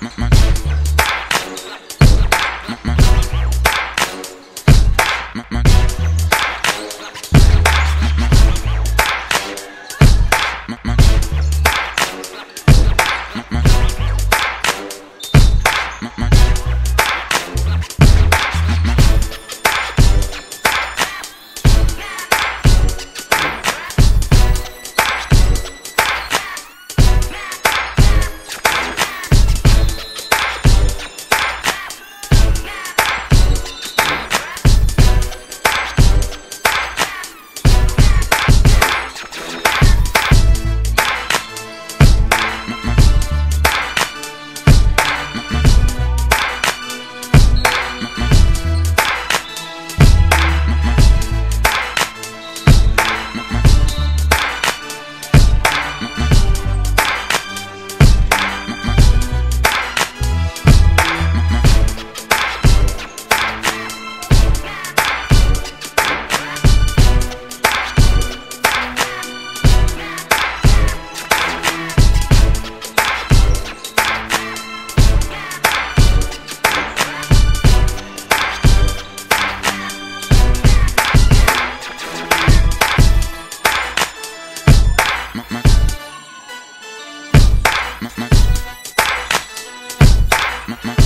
my, my. my, my.